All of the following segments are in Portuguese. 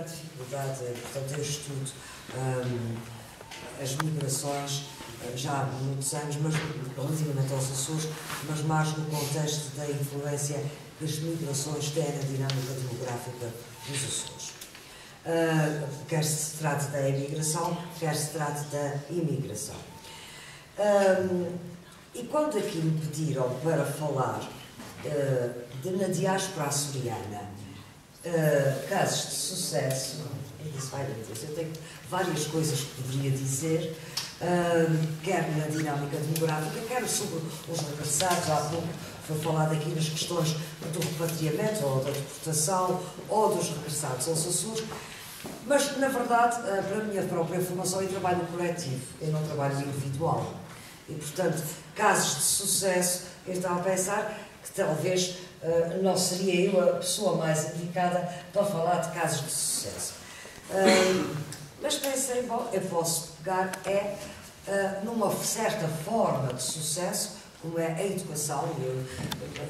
Dificuldade, portanto, eu estudo hum, as migrações eh, já há muitos anos, mas relativamente aos Açores, mas mais no contexto da influência que as migrações têm na dinâmica demográfica dos Açores. Uh, quer se trate da imigração, quer se trate da imigração. Um, e quando aqui me pediram para falar uh, de na diáspora açoriana, uh, casos de sucesso, Deus, eu tenho várias coisas que poderia dizer, uh, quer na dinâmica demográfica, quer sobre os regressados, há pouco foi falado aqui nas questões do repatriamento ou da deportação ou dos regressados aos Açores, mas, na verdade, para a minha própria formação, eu trabalho coletivo, eu não trabalho individual. E, portanto, casos de sucesso, eu estava a pensar que talvez uh, não seria eu a pessoa mais indicada para falar de casos de sucesso. Uh, mas pensei, bom, eu posso pegar é uh, numa certa forma de sucesso, como é a educação, eu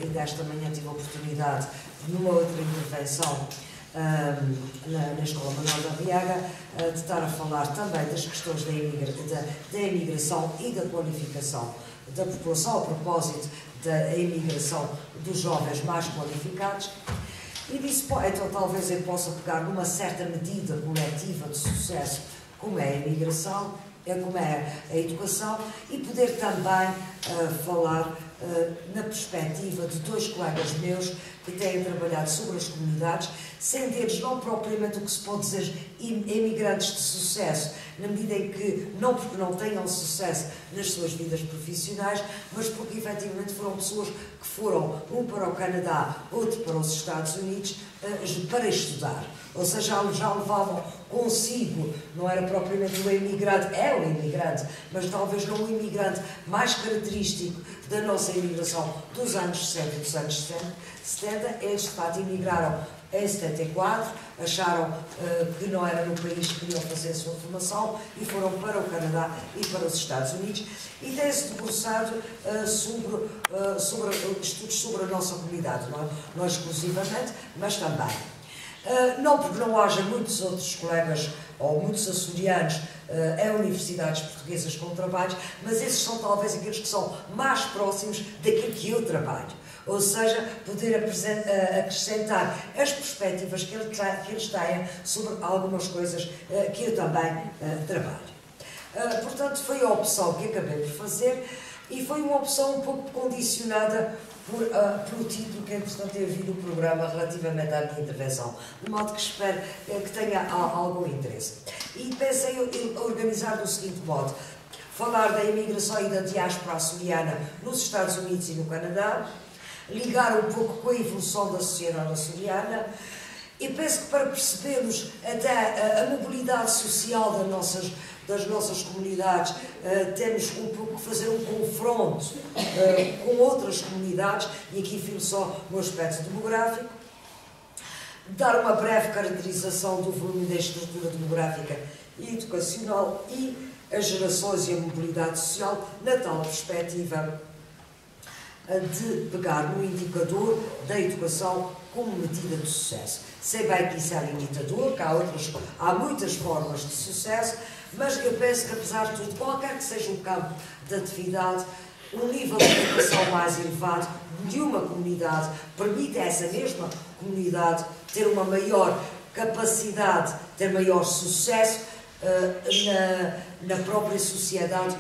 ainda esta manhã tive a oportunidade, numa outra intervenção, na, na, Escola Manuel da Riaga, de estar a falar também das questões da, imigra da, da imigração e da qualificação da população a propósito da imigração dos jovens mais qualificados. E disse, então talvez eu possa pegar numa certa medida coletiva de sucesso, como é a imigração, é como é a educação, e poder também uh, falar na perspectiva de dois colegas meus que têm trabalhado sobre as comunidades, sendo eles não propriamente o que se pode dizer imigrantes de sucesso, na medida em que, não porque não tenham sucesso nas suas vidas profissionais, mas porque efetivamente foram pessoas que foram, um para o Canadá, outro para os Estados Unidos, uh, para estudar. Ou seja, já levavam consigo, não era propriamente o imigrante, é o imigrante, mas talvez não o imigrante mais característico da nossa imigração dos anos 60 e dos anos 70, eles de facto imigraram em 74, acharam uh, que não era no país que queriam fazer a sua formação e foram para o Canadá e para os Estados Unidos e têm-se debruçado uh, sobre, uh, sobre estudos sobre a nossa comunidade, não, é? não exclusivamente, mas também. Não porque não haja muitos outros colegas ou muitos açorianos uh, em universidades portuguesas com trabalhos, mas esses são talvez aqueles que são mais próximos daquilo que eu trabalho. Ou seja, poder uh, acrescentar as perspectivas que, ele que eles têm sobre algumas coisas que eu também trabalho. portanto, foi a opção que acabei por fazer e foi uma opção um pouco condicionada por, uh, pelo título que, entretanto, ter havido o programa relativamente à minha intervenção, de modo que espero uh, que tenha uh, algum interesse. E pensei em organizar do seguinte modo, falar da imigração e da diáspora açoriana nos Estados Unidos e no Canadá, ligar um pouco com a evolução da sociedade açoriana, e penso que para percebermos até a, a mobilidade social das nossas das nossas comunidades, uh, temos um pouco que fazer um confronto uh, com outras comunidades, e aqui filo só no aspecto demográfico, dar uma breve caracterização do volume da estrutura demográfica e educacional e as gerações e a mobilidade social na tal perspectiva de pegar no indicador da educação como medida de sucesso. Sei bem que isso é limitador, que há, outras, há muitas formas de sucesso, mas eu penso que, apesar de tudo, qualquer que seja o campo de atividade, um nível de educação mais elevado de uma comunidade permite a essa mesma comunidade ter uma maior capacidade, ter maior sucesso uh, na, na própria sociedade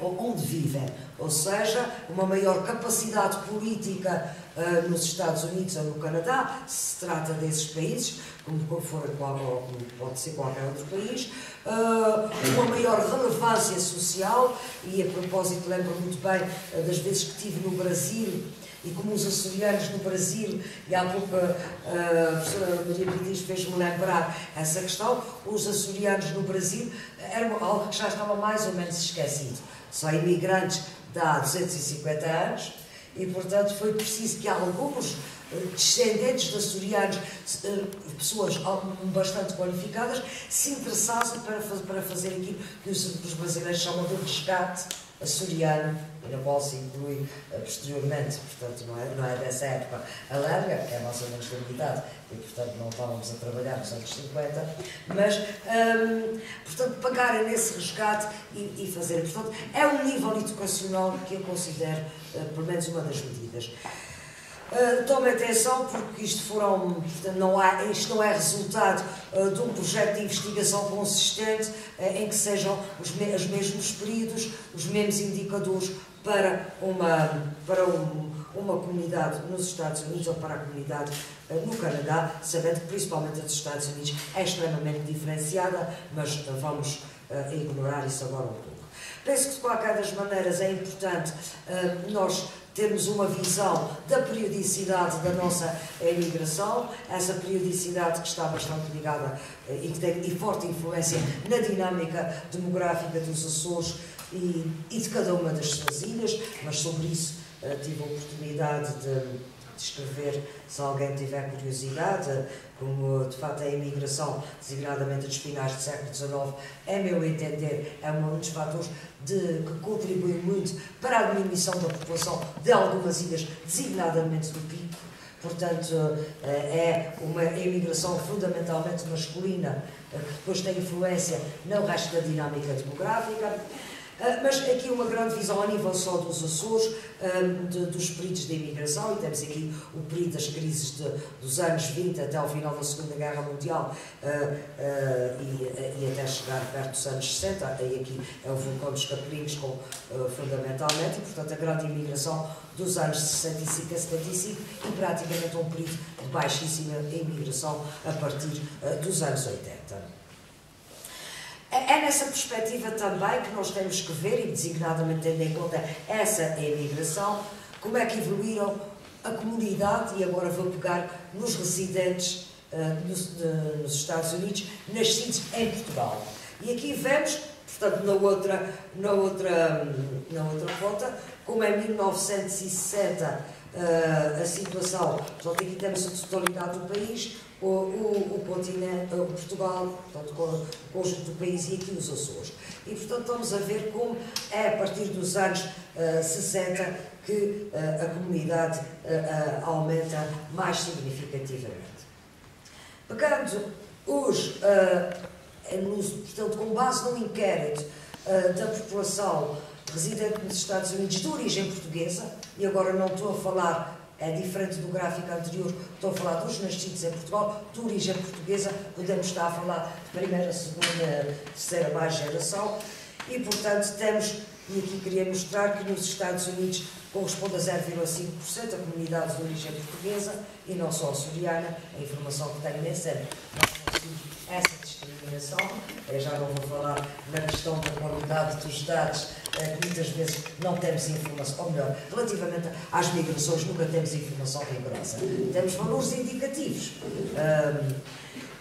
onde, onde vivem. Ou seja, uma maior capacidade política uh, nos Estados Unidos ou no Canadá, se trata desses países, como for como pode ser qualquer outro país, uh, uma maior relevância social, e a propósito lembro muito bem uh, das vezes que estive no Brasil, e como os açorianos no Brasil, e há pouco a professora Maria Pires fez-me lembrar essa questão, os açorianos no Brasil eram algo que já estava mais ou menos esquecido. São imigrantes de há 250 anos, e portanto foi preciso que alguns descendentes de açorianos, eh, pessoas bastante qualificadas, se interessassem para, para fazer aquilo que os, brasileiros chamam de resgate açoriano, na qual se inclui posteriormente, portanto não é, não é dessa época, a larga, que é a nossa menstrualidade, e portanto não estávamos a trabalhar nos anos 50, mas um, portanto pagarem nesse resgate e, e fazer. Portanto, é um nível educacional que eu considero uh, pelo menos uma das medidas. Uh, tome atenção porque isto foram, não há, isto não é resultado uh, de um projeto de investigação consistente uh, em que sejam os, me, os mesmos períodos, os mesmos indicadores para uma, para um, uma comunidade nos Estados Unidos ou para a comunidade no Canadá, sabendo que principalmente a dos Estados Unidos é extremamente diferenciada, mas vamos ignorar isso agora um pouco. Penso que de qualquer das maneiras é importante nós termos uma visão da periodicidade da nossa imigração, essa periodicidade que está bastante ligada eh, e que tem e forte influência na dinâmica demográfica dos Açores e, e de cada uma das suas ilhas, mas sobre isso uh, tive a oportunidade de de escrever, se alguém tiver curiosidade, como de facto a imigração, designadamente dos finais do século XIX, é meu entender, é um dos fatores de, que contribui muito para a diminuição da população de algumas ilhas, designadamente do Pico. Portanto, eh, é uma imigração fundamentalmente masculina, eh, que depois tem influência no resto da dinâmica demográfica. Ah, mas aqui uma grande visão a nível só dos Açores, ah, de, dos períodos de imigração, e temos aqui o período das crises de, dos anos 20 até ao final da Segunda Guerra Mundial uh, e, e, até chegar perto dos anos 60, e aqui é o vulcão dos uh, fundamentalmente, e portanto a grande imigração dos anos 65 a 75 e praticamente um período de baixíssima imigração a partir dos anos 80. É, nessa perspectiva também que nós temos que ver, e designadamente tendo em conta essa imigração, como é que evoluíram a comunidade, e agora vou pegar nos residentes uh, nos, nos, Estados Unidos, nascidos em Portugal. E aqui vemos, portanto, na outra, na outra, na outra ponta, como em 1960 uh, a situação, portanto, aqui temos a totalidade do país, o, o, o continente, o Portugal, portanto, o conjunto do país e aqui os Açores. E, portanto, estamos a ver como é a partir dos anos uh, 60 que uh, a comunidade uh, aumenta mais significativamente. Pegando os, nos, portanto, com base no inquérito da população residente nos Estados Unidos de origem portuguesa, e agora não estou a falar é diferente do gráfico anterior, estou a falar dos nascidos em Portugal, de origem portuguesa, podemos estar a falar de primeira, segunda, terceira, mais geração, e portanto temos, e aqui queria mostrar que nos Estados Unidos corresponde a 0,5% a comunidade de origem portuguesa e não só açoriana, a informação que tenho nem sempre. Nós conseguimos essa discriminação, eu já não vou falar na questão da qualidade dos dados eh, muitas vezes não temos informação, ou melhor, relativamente às migrações, nunca temos informação rigorosa. Temos valores indicativos.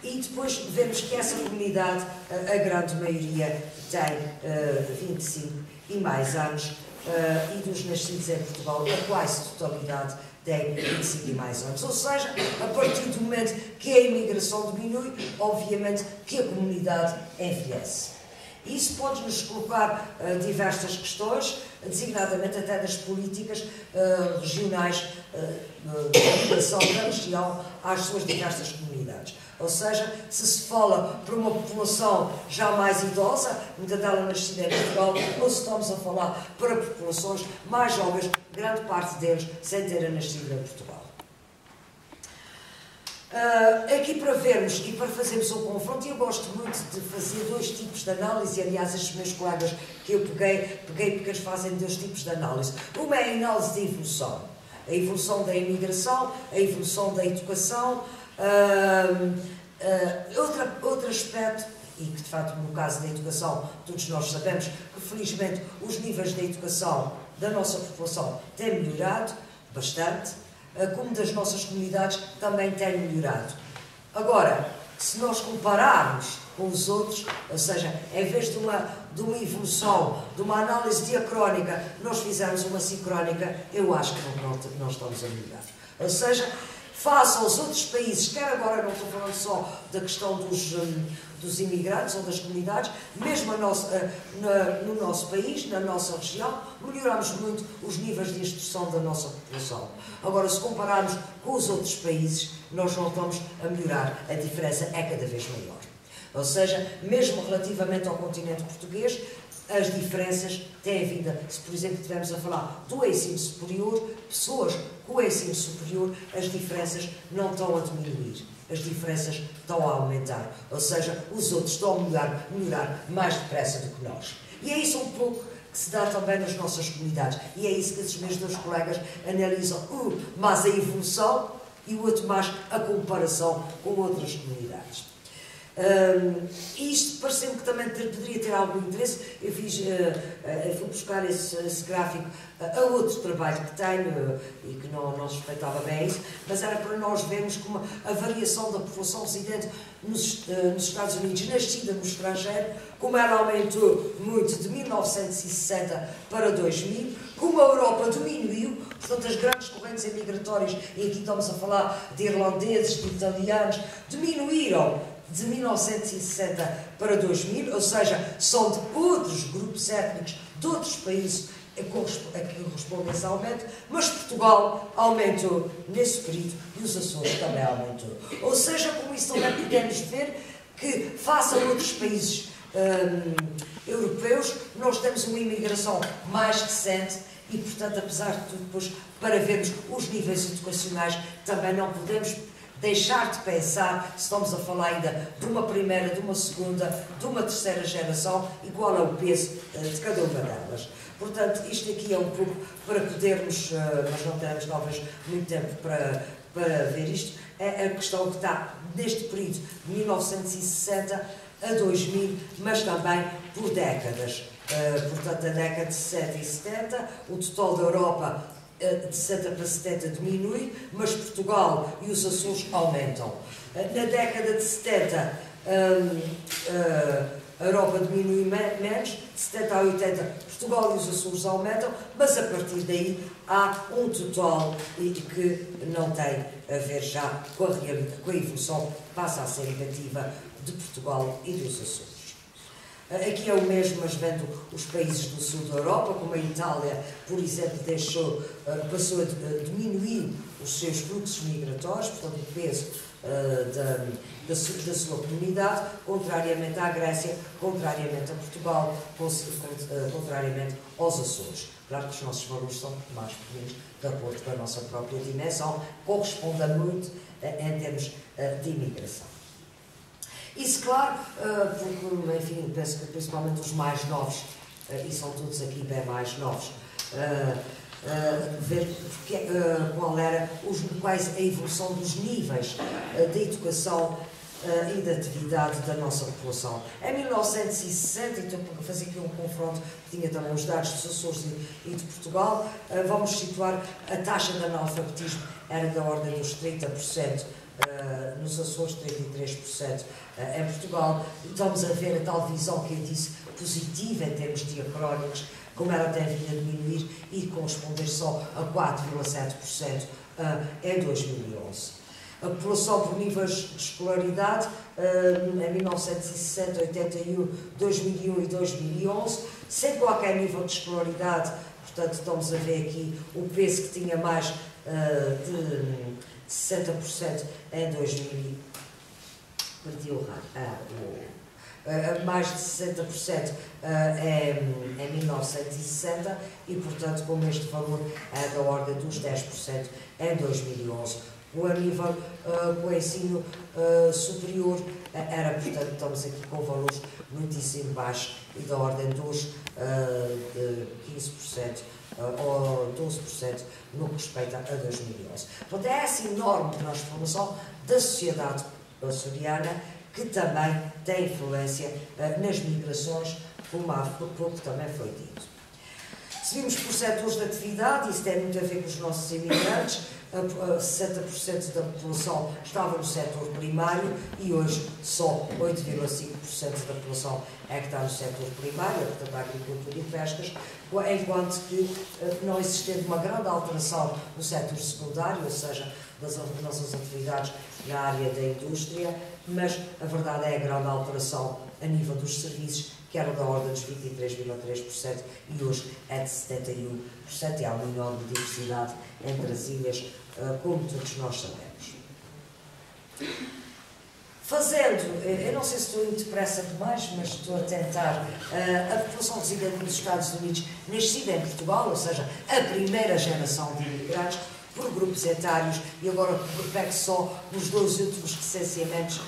E depois vemos que essa comunidade, a, grande maioria, tem uh, 25 e mais anos, uh, e dos nascidos em Portugal, a quase totalidade tem 25 e mais anos. Ou seja, a partir do momento que a imigração diminui, obviamente que a comunidade envelhece. Isso pode nos colocar uh, diversas questões, designadamente até das políticas uh, regionais uh, de população da região às suas diversas comunidades. Ou seja, se se fala para uma população já mais idosa, muita dela nascida em Portugal, ou se estamos a falar para populações mais jovens, grande parte deles sem terem nascido em Portugal. Uh, aqui para vermos e para fazermos um confronto, eu gosto muito de fazer dois tipos de análise, aliás, estes meus colegas que eu peguei, peguei porque eles fazem dois tipos de análise. Uma é a análise de evolução, a evolução da imigração, a evolução da educação. Uh, uh, outra, outro aspecto, e que de facto no caso da educação todos nós sabemos que felizmente os níveis de educação da nossa população têm melhorado bastante, eh, como das nossas comunidades, também tem melhorado. Agora, se nós compararmos com os outros, ou seja, em vez de uma, de uma evolução, de uma análise diacrónica, nós fizermos uma sincrónica, eu acho que não, não estamos a melhorar. Ou seja, face aos outros países, quer agora não estou falando só da questão dos, um, dos imigrantes ou das comunidades, mesmo nossa, uh, na, no nosso país, na nossa região, melhoramos muito os níveis de instrução da nossa população. Agora, se compararmos com os outros países, nós não a melhorar, a diferença é cada vez maior. Ou seja, mesmo relativamente ao continente português, as diferenças têm vindo. Se, por exemplo, estivermos a falar do ensino superior, pessoas com ensino superior, as diferenças não estão a diminuir. As diferenças estão a aumentar. Ou seja, os outros estão a melhorar, melhorar mais depressa do que nós. E é isso um pouco que se dá também nas nossas comunidades. E é isso que esses meus dois colegas analisam. Um, mais a evolução e o outro mais a comparação com outras comunidades. Um, isto pareceu-me que também ter, poderia ter algum interesse. Eu fiz, uh, uh, fui buscar esse, esse gráfico uh, a outro trabalho que tenho e que não, não suspeitava bem isso, mas era para nós vermos como a variação da população residente nos, nos Estados Unidos, nascida no estrangeiro, como ela aumentou muito de 1960 para 2000, como a Europa diminuiu, portanto, as grandes correntes imigratórias, e aqui estamos a falar de irlandeses, de italianos, diminuíram de 1960 para 2000, ou seja, são de outros grupos étnicos de outros países a que corresponde esse aumento, mas Portugal aumentou nesse período e os Açores também aumentou. Ou seja, com isso também podemos ver que, face a outros países hum, europeus, nós temos uma imigração mais recente e, portanto, apesar de tudo, depois, para vermos os níveis educacionais, também não podemos deixar de pensar estamos a falar ainda de uma primeira, de uma segunda, de uma terceira geração e qual é o peso uh, de cada uma delas. Portanto, isto aqui é um pouco para podermos, nós não temos talvez muito tempo para, para ver isto, é a questão que está neste período de 1960 a 2000, mas também por décadas. Uh, portanto, a década de 60 e 70, o total da Europa eh, de 60 para 70 diminui, mas Portugal e os Açores aumentam. Eh, na década de 70, hum, eh, a Europa diminui menos, de 70 a 80, Portugal e os Açores aumentam, mas a partir daí há um total que não tem a ver já com a evolução, passa a ser negativa de Portugal e dos Açores. Aqui é o mesmo, mas vendo os países do sul da Europa, como a Itália, por exemplo, deixou, eh, passou a diminuir os seus fluxos migratórios, portanto, o peso eh, da, da, da, sua comunidade, contrariamente à Grécia, contrariamente a Portugal, eh, contrariamente aos Açores. Claro que os nossos valores são mais pequenos, de acordo com a nossa própria dimensão, corresponde muito em termos de imigração. Isso, claro, uh, porque, enfim, penso que principalmente os mais novos, uh, e são todos aqui bem mais novos, uh, ver qual era, os, quais a evolução dos níveis de educação e da atividade da nossa população. Em 1960, então, para fazer aqui um confronto, tinha também os dados dos Açores e de Portugal, vamos situar a taxa de analfabetismo era da ordem dos 30%, Uh, nos Açores 33%, uh, em Portugal estamos a ver a tal visão que eu disse positiva em termos diacrónicos, como ela tem vindo a diminuir e corresponder só a 4,7% uh, em 2011. A população por níveis de escolaridade em 1960, 81, 2001 e 2011, sem qualquer nível de escolaridade, portanto estamos a ver aqui o peso que tinha mais de 60% em 2000. Partiu o ah, mais de 60% uh, em, em 1960 e, portanto, como este valor é da ordem dos 10% em 2011. O nível uh, ensino superior era, portanto, estamos aqui com valores muitíssimo baixos e da ordem dos uh, de 15% uh, ou 12% no que respeita a 2011. Portanto, é essa enorme transformação da sociedade açoriana que também tem influência uh, nas migrações, como há pouco também foi dito. Se vimos por setores de atividade, isso tem muito a ver com os nossos imigrantes, 60% da população estava no setor primário e hoje só 8,5% da população é que está no setor primário, portanto, agricultura e pescas, enquanto que eh, não existendo uma grande alteração no setor secundário, ou seja, das nossas atividades na área da indústria, mas a verdade é a grande alteração a nível dos serviços, que era da ordem dos 23,3% e hoje é de 71%, e há uma enorme diversidade entre as ilhas, eh, como todos nós sabemos. Fazendo, eh, eu não sei se estou indo depressa demais, mas estou a tentar, eh, a população residente nos Estados Unidos, nascida em Portugal, ou seja, a primeira geração de imigrantes, por grupos etários, e agora pego só os dois últimos recenseamentos uh,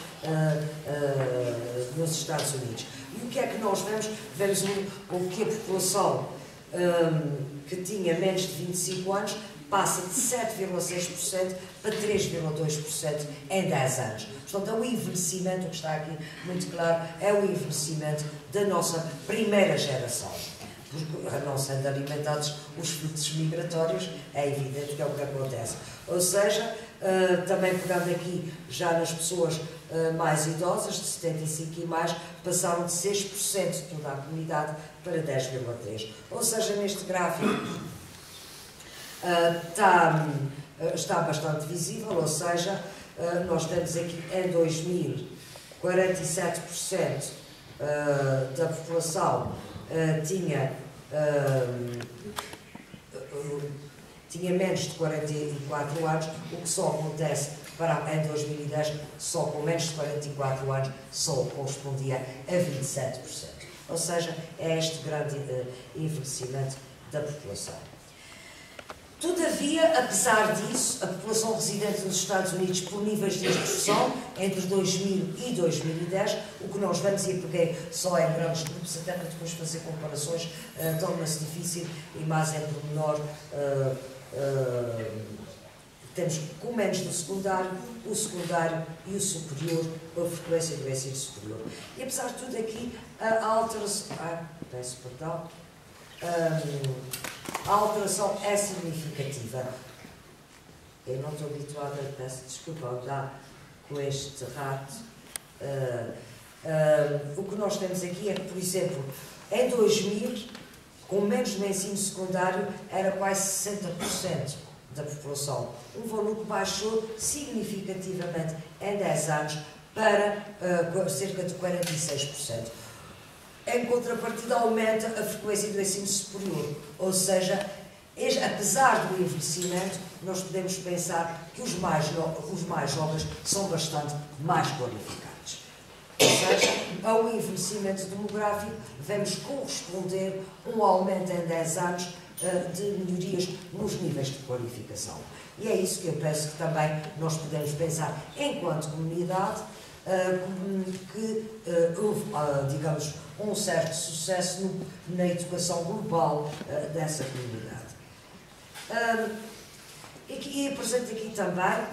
uh, nos Estados Unidos. O que é que nós vemos? Vemos o, o que a população um, que tinha menos de 25 anos passa de 7,6% para 3,2% em 10 anos. Portanto, é o envelhecimento, o que está aqui muito claro, é o envelhecimento da nossa primeira geração. Porque, não sendo alimentados os fluxos migratórios, é evidente que é o que acontece. Ou seja, uh, também pegando aqui já nas pessoas uh, mais idosas, de 75 e mais, passaram de 6% de toda a comunidade para 10,3%. Ou seja, neste gráfico está, ah, está bastante visível, ou seja, nós temos aqui em 2000 47% da população tinha, tinha menos de 44 anos, o que só acontece para em 2010, só com menos de 44 anos, só correspondia a 27%. Ou seja, é este grande uh, envelhecimento da população. Todavia, apesar disso, a população residente nos Estados Unidos por níveis de instrução entre 2000 e 2010, o que nós vemos, e peguei só em grandes grupos, até para depois fazer comparações, uh, torna-se difícil e mais em pormenor. Uh, uh, temos com menos do secundário, o secundário e o superior, a frequência do ensino superior. E apesar de tudo aqui, a alteração. Ah, a alteração é significativa. Eu não estou habituada, peço desculpa, a andar com este rato. Uh, uh, o que nós temos aqui é que, por exemplo, em 2000, com menos no ensino secundário, era quase 60% da população. Um valor que baixou significativamente em 10 anos para uh, cerca de 46% em contrapartida aumenta a frequência do ensino superior. Ou seja, apesar do envelhecimento, nós podemos pensar que os mais, os mais jovens são bastante mais qualificados. Ou seja, ao envelhecimento demográfico, vemos corresponder um aumento em 10 anos eh, de melhorias nos níveis de qualificação. E é isso que eu penso que também nós podemos pensar enquanto comunidade, eh, que eh, houve, digamos, um certo sucesso na educação global dessa comunidade. E, apresento aqui também,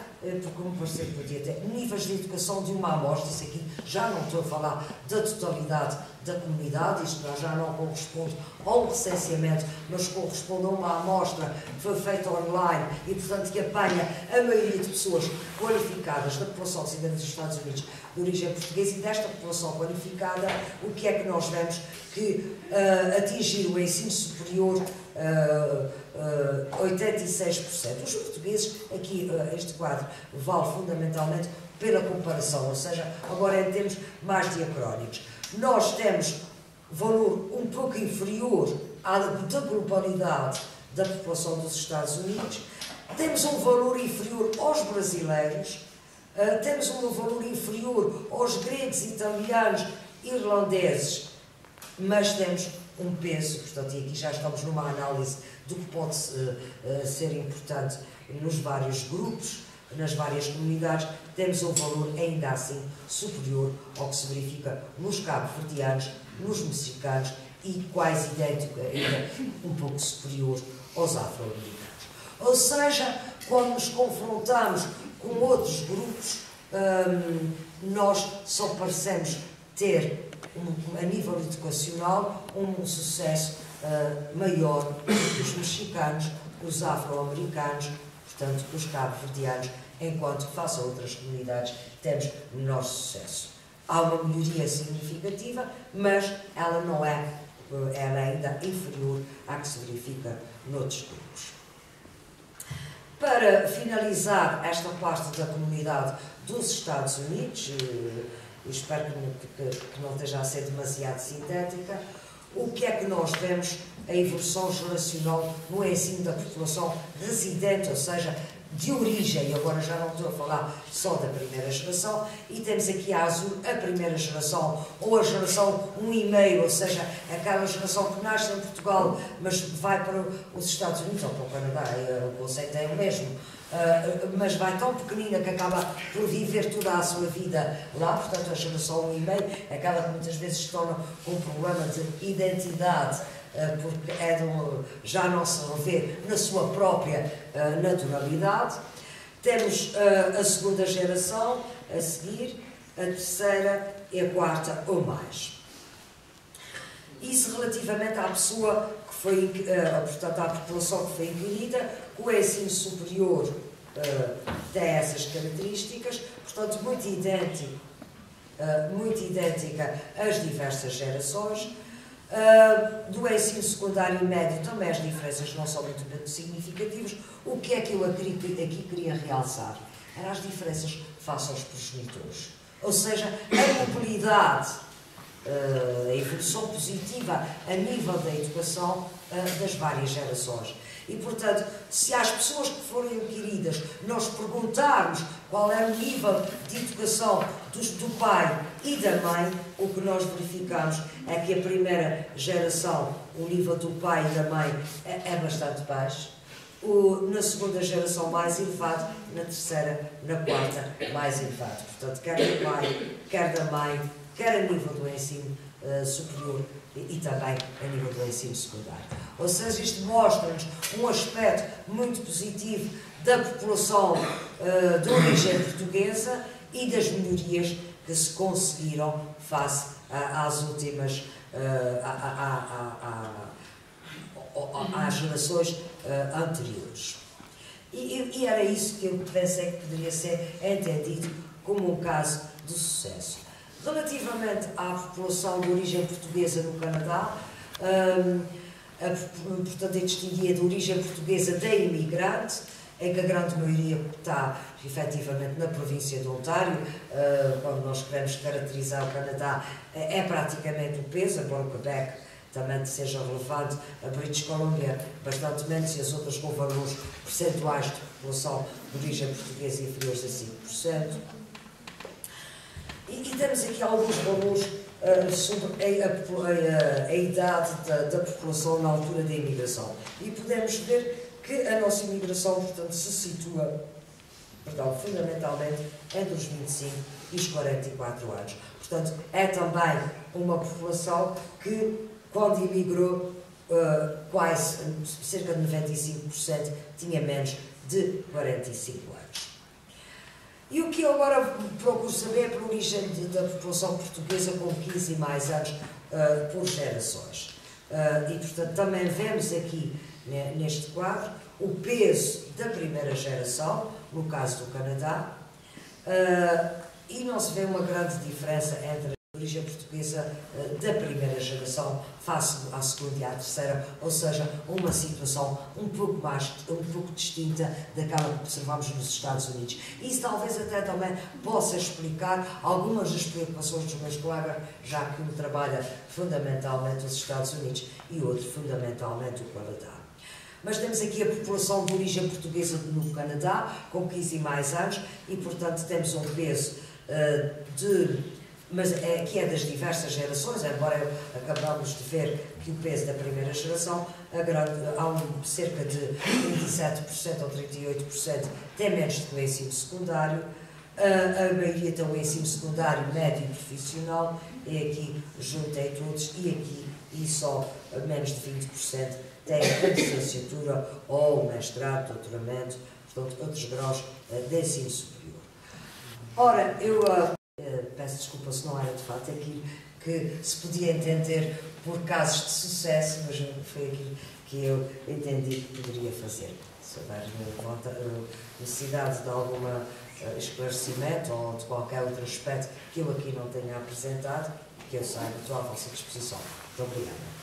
como parecer podia ter, níveis de educação de uma amostra, isso aqui já não estou a falar da totalidade da comunidade, isto já não corresponde ao recenseamento, mas corresponde a uma amostra que foi feita online e, portanto, que apanha a maioria de pessoas qualificadas da população dos Estados Unidos de origem portuguesa e desta população qualificada, o que é que nós vemos? Que uh, atingir o ensino superior uh, 86%. Os portugues, aqui uh, este quadro vale fundamentalmente pela comparação, ou seja, agora em termos mais diacrónicos. Nós temos valor um pouco inferior à da globalidade da população dos Estados Unidos, temos um valor inferior aos brasileiros, uh, temos um valor inferior aos gregos, italianos, irlandeses, mas temos um peso, portanto, e aqui já estamos numa análise do que pode uh, ser importante nos vários grupos, nas várias comunidades, temos um valor ainda assim superior ao que se verifica nos cabo-verdianos, nos mexicanos e quase idêntico, ainda um pouco superior aos afro-americanos. Ou seja, quando nos confrontamos com outros grupos, hum, nós só parecemos ter, a nível educacional, um sucesso uh, maior que os mexicanos, os afro-americanos, portanto, os cabo-verdianos, enquanto face a outras comunidades temos menor sucesso. Há uma melhoria significativa, mas ela não é, ela é ainda inferior à que se verifica noutros grupos. Para finalizar esta parte da comunidade dos Estados Unidos, espero que, que, que não esteja a ser demasiado sintética, o que é que nós vemos? A evolução geracional no ensino da população residente, ou seja, de origem, agora já não estou a falar só da primeira geração, e temos aqui a azul a primeira geração, ou a geração 1,5, ou seja, aquela geração que nasce em Portugal, mas vai para os Estados Unidos ou para o Canadá, o conceito é o mesmo, uh, mas vai tão pequenina que acaba por viver toda a sua vida lá, portanto a geração 1,5, aquela que muitas vezes se torna um problema de identidade, já não se revê na sua própria eh, naturalidade. Temos eh, a segunda geração a seguir, a terceira e a quarta ou mais. Isso relativamente à pessoa que foi, portanto, à população que foi inquirida, o ensino superior tem essas características, portanto, muito idêntico, muito idêntica às diversas gerações. Uh, do ensino secundário e médio também as diferenças não são muito, significativas. O que é que eu aqui, aqui queria realçar? Eram as diferenças face aos progenitores. Ou seja, a mobilidade, uh, a evolução positiva a nível da educação uh, das várias gerações. E, portanto, se às pessoas que forem adquiridas nós perguntarmos qual é o nível de educação dos, do pai e da mãe, o que nós verificamos é que a primeira geração, o nível do pai e da mãe é, é bastante baixo. O, na segunda geração mais elevado, na terceira, na quarta mais elevado. Portanto, quer do pai, quer da mãe, quer a nível do ensino uh, superior e, também a nível do ensino secundário. Ou seja, isto mostra-nos um aspecto muito positivo da população uh, de origem portuguesa e das melhorias que se conseguiram face às últimas, uh, às gerações uh, anteriores. E, e, era isso que eu pensei que poderia ser entendido como um caso de sucesso. Relativamente à população de origem portuguesa no Canadá, um, a, portanto, a distinguia de origem portuguesa da imigrante, em que a grande maioria está efetivamente na província de Ontário, uh, quando nós queremos caracterizar o Canadá, é, é praticamente o peso, embora o Quebec também seja relevante, a British Columbia bastante menos e as outras com valores percentuais de população de origem portuguesa inferiores a 5%. E, e temos aqui alguns valores uh, sobre a, a, a, a idade da, da, população na altura da imigração. E podemos ver que a nossa imigração, portanto, se situa, perdão, fundamentalmente entre os 25 e os 44 anos. Portanto, é também uma população que, quando imigrou, uh, quase cerca de 95% tinha menos de 45 anos. E o que eu agora procuro saber é por origem de, da população portuguesa com 15 e mais anos uh, por gerações. Uh, e, portanto, também vemos aqui né, neste quadro o peso da primeira geração, no caso do Canadá, uh, e não se vê uma grande diferença entre origem portuguesa eh, da primeira geração face à segunda e à terceira, ou seja, uma situação um pouco mais, um pouco distinta daquela que observamos nos Estados Unidos. Isso talvez até também possa explicar algumas das preocupações dos meus colegas, já que um trabalha fundamentalmente nos Estados Unidos e outro fundamentalmente o Canadá. Mas temos aqui a população de origem portuguesa no Canadá, com 15 e mais anos, e portanto temos um peso uh, de mas é, que é das diversas gerações, embora acabamos de ver que o peso da primeira geração, há um, cerca de 37% ou 38% tem menos do que o ensino secundário, a, a maioria tem o ensino secundário médio e profissional, e aqui juntei todos, e aqui, e só menos de 20% tem a licenciatura ou o mestrado, doutoramento, portanto, outros graus eh, de ensino superior. Ora, eu uh, peço desculpa se não era de facto aquilo que se podia entender por casos de sucesso, mas foi aquilo que eu entendi que poderia fazer. Se houver necessidade de alguma esclarecimento ou de qualquer outro aspecto que eu aqui não tenha apresentado, que eu saiba, estou à vossa disposição. Muito obrigada.